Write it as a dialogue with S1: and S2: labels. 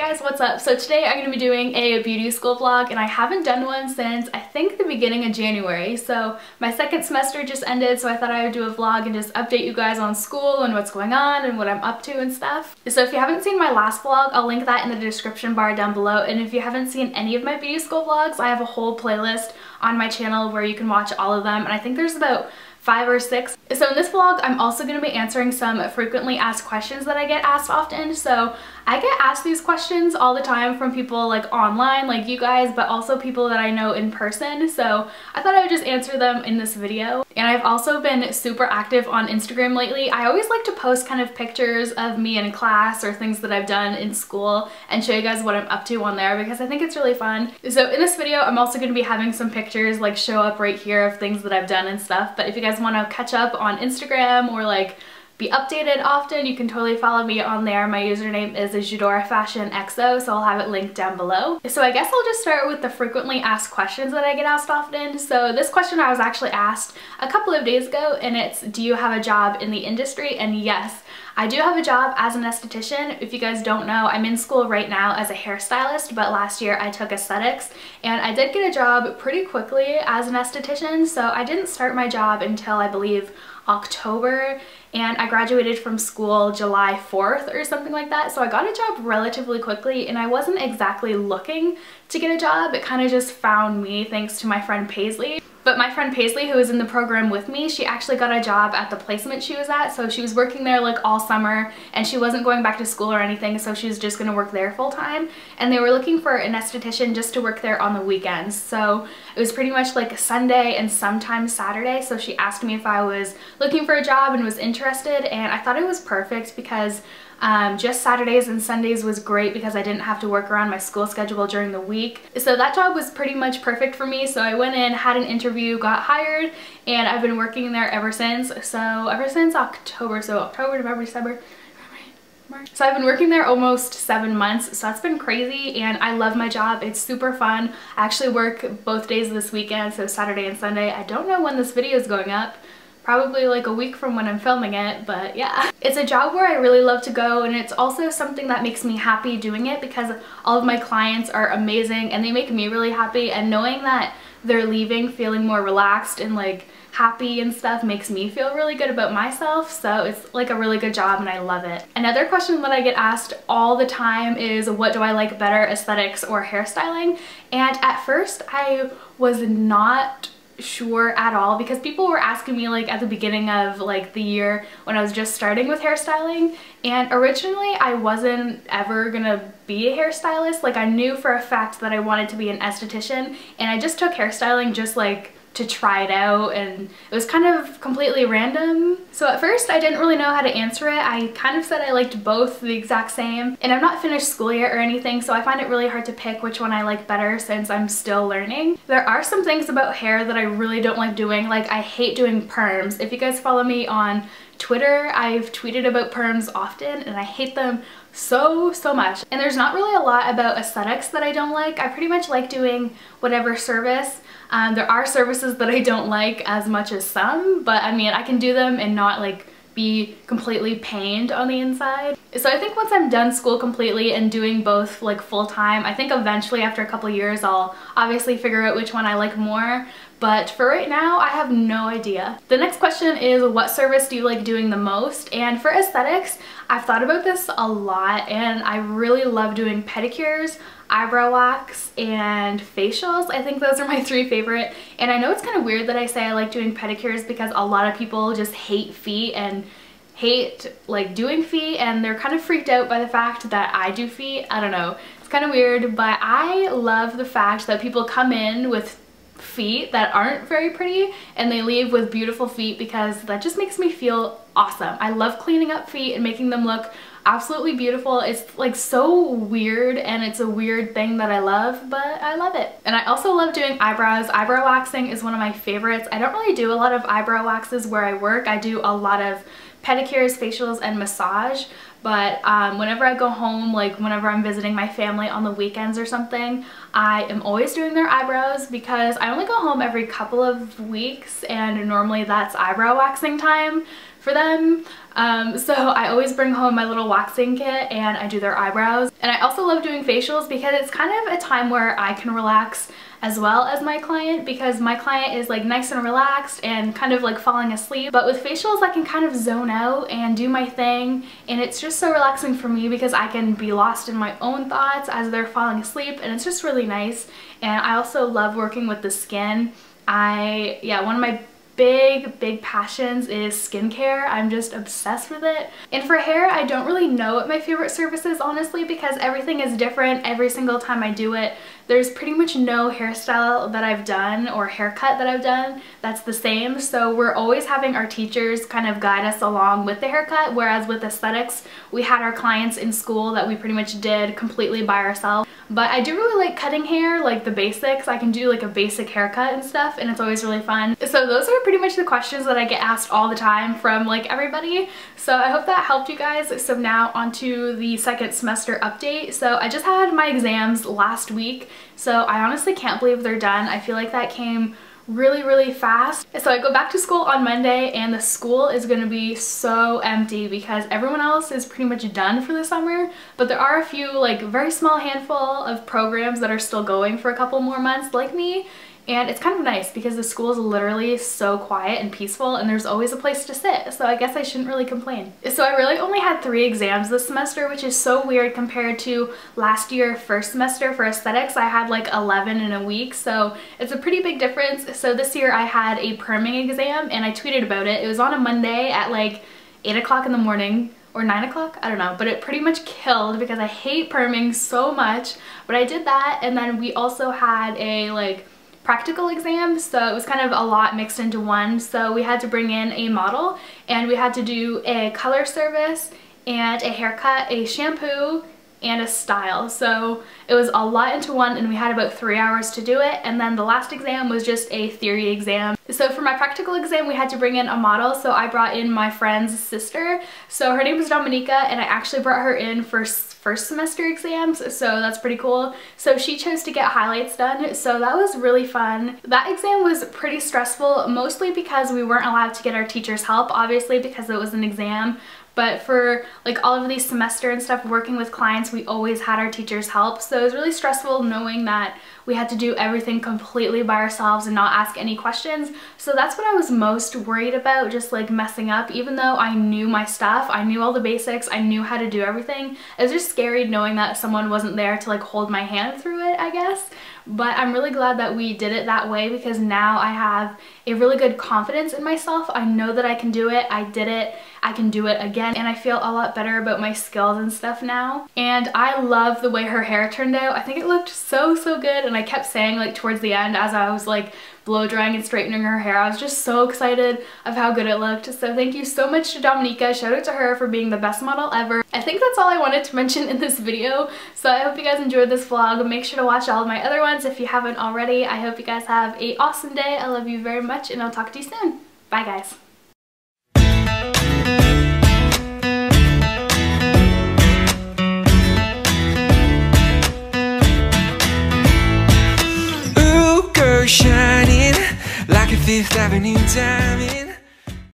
S1: guys, what's up? So today I'm going to be doing a beauty school vlog and I haven't done one since I think the beginning of January. So my second semester just ended so I thought I would do a vlog and just update you guys on school and what's going on and what I'm up to and stuff. So if you haven't seen my last vlog, I'll link that in the description bar down below. And if you haven't seen any of my beauty school vlogs, I have a whole playlist on my channel where you can watch all of them. And I think there's about five or six. So in this vlog, I'm also going to be answering some frequently asked questions that I get asked often. So I get asked these questions all the time from people like online, like you guys, but also people that I know in person. So I thought I would just answer them in this video. And I've also been super active on Instagram lately. I always like to post kind of pictures of me in class or things that I've done in school and show you guys what I'm up to on there because I think it's really fun. So in this video, I'm also going to be having some pictures like show up right here of things that I've done and stuff. But if you guys want to catch up on Instagram or like be updated often, you can totally follow me on there. My username is Jadore Fashion XO, so I'll have it linked down below. So I guess I'll just start with the frequently asked questions that I get asked often. So this question I was actually asked a couple of days ago, and it's, do you have a job in the industry? And yes, I do have a job as an esthetician. If you guys don't know, I'm in school right now as a hairstylist, but last year I took aesthetics and I did get a job pretty quickly as an esthetician. So I didn't start my job until I believe October and I graduated from school July 4th or something like that. So I got a job relatively quickly and I wasn't exactly looking to get a job. It kind of just found me thanks to my friend Paisley. But my friend Paisley, who was in the program with me, she actually got a job at the placement she was at. So she was working there like all summer and she wasn't going back to school or anything. So she was just going to work there full time. And they were looking for an esthetician just to work there on the weekends. So it was pretty much like a Sunday and sometimes Saturday. So she asked me if I was looking for a job and was interested. And I thought it was perfect because um, just Saturdays and Sundays was great because I didn't have to work around my school schedule during the week. So that job was pretty much perfect for me. So I went in, had an interview, got hired, and I've been working there ever since. So ever since October, so October, November, December, so I've been working there almost seven months, so that's been crazy and I love my job. It's super fun. I actually work both days this weekend, so Saturday and Sunday. I don't know when this video is going up, probably like a week from when I'm filming it, but yeah. It's a job where I really love to go and it's also something that makes me happy doing it because all of my clients are amazing and they make me really happy and knowing that they're leaving feeling more relaxed and like happy and stuff makes me feel really good about myself so it's like a really good job and I love it. Another question that I get asked all the time is what do I like better aesthetics or hairstyling and at first I was not sure at all because people were asking me like at the beginning of like the year when I was just starting with hairstyling and originally I wasn't ever gonna be a hairstylist. Like I knew for a fact that I wanted to be an esthetician and I just took hairstyling just like to try it out and it was kind of completely random. So at first I didn't really know how to answer it. I kind of said I liked both the exact same and I'm not finished school yet or anything so I find it really hard to pick which one I like better since I'm still learning. There are some things about hair that I really don't like doing like I hate doing perms. If you guys follow me on Twitter, I've tweeted about perms often and I hate them so, so much. And there's not really a lot about aesthetics that I don't like. I pretty much like doing whatever service. Um, there are services that I don't like as much as some, but I mean, I can do them and not like be completely pained on the inside. So I think once I'm done school completely and doing both like full time, I think eventually after a couple years I'll obviously figure out which one I like more. But for right now, I have no idea. The next question is what service do you like doing the most? And for aesthetics, I've thought about this a lot and I really love doing pedicures, eyebrow wax, and facials. I think those are my three favorite. And I know it's kind of weird that I say I like doing pedicures because a lot of people just hate feet and hate like doing feet and they're kind of freaked out by the fact that I do feet. I don't know. It's kind of weird, but I love the fact that people come in with feet that aren't very pretty and they leave with beautiful feet because that just makes me feel awesome. I love cleaning up feet and making them look absolutely beautiful. It's like so weird and it's a weird thing that I love, but I love it. And I also love doing eyebrows. Eyebrow waxing is one of my favorites. I don't really do a lot of eyebrow waxes where I work. I do a lot of pedicures, facials, and massage. But um, whenever I go home, like whenever I'm visiting my family on the weekends or something, I am always doing their eyebrows because I only go home every couple of weeks and normally that's eyebrow waxing time for them. Um, so I always bring home my little waxing kit and I do their eyebrows. And I also love doing facials because it's kind of a time where I can relax as well as my client because my client is like nice and relaxed and kind of like falling asleep. But with facials, I can kind of zone out and do my thing. And it's just so relaxing for me because I can be lost in my own thoughts as they're falling asleep. And it's just really nice. And I also love working with the skin. I, yeah, one of my big, big passions is skincare. I'm just obsessed with it. And for hair, I don't really know what my favorite service is, honestly, because everything is different every single time I do it. There's pretty much no hairstyle that I've done or haircut that I've done that's the same. So we're always having our teachers kind of guide us along with the haircut, whereas with aesthetics, we had our clients in school that we pretty much did completely by ourselves. But I do really like cutting hair, like the basics. I can do like a basic haircut and stuff and it's always really fun. So those are pretty much the questions that I get asked all the time from like everybody. So I hope that helped you guys. So now onto the second semester update. So I just had my exams last week. So I honestly can't believe they're done. I feel like that came really really fast. So I go back to school on Monday and the school is going to be so empty because everyone else is pretty much done for the summer. But there are a few like very small handful of programs that are still going for a couple more months like me and it's kind of nice because the school is literally so quiet and peaceful and there's always a place to sit. So I guess I shouldn't really complain. So I really only had three exams this semester, which is so weird compared to last year first semester for aesthetics. I had like 11 in a week. So it's a pretty big difference. So this year I had a perming exam and I tweeted about it. It was on a Monday at like 8 o'clock in the morning or 9 o'clock, I don't know, but it pretty much killed because I hate perming so much, but I did that and then we also had a like practical exam so it was kind of a lot mixed into one so we had to bring in a model and we had to do a color service and a haircut, a shampoo, and a style. So it was a lot into one and we had about three hours to do it. And then the last exam was just a theory exam. So for my practical exam, we had to bring in a model. So I brought in my friend's sister. So her name is Dominica and I actually brought her in for first semester exams. So that's pretty cool. So she chose to get highlights done. So that was really fun. That exam was pretty stressful, mostly because we weren't allowed to get our teacher's help, obviously because it was an exam. But for like all of these semester and stuff working with clients, we always had our teachers help. So it was really stressful knowing that we had to do everything completely by ourselves and not ask any questions. So that's what I was most worried about, just like messing up. Even though I knew my stuff, I knew all the basics, I knew how to do everything. It was just scary knowing that someone wasn't there to like hold my hand through it, I guess. But I'm really glad that we did it that way because now I have a really good confidence in myself. I know that I can do it. I did it. I can do it again and I feel a lot better about my skills and stuff now. And I love the way her hair turned out. I think it looked so, so good and I kept saying like towards the end as I was like blow drying and straightening her hair. I was just so excited of how good it looked. So thank you so much to Dominica. Shout out to her for being the best model ever. I think that's all I wanted to mention in this video. So I hope you guys enjoyed this vlog. Make sure to watch all of my other ones if you haven't already. I hope you guys have a awesome day. I love you very much and I'll talk to you soon. Bye guys.
S2: Shining like a Fifth Avenue diamond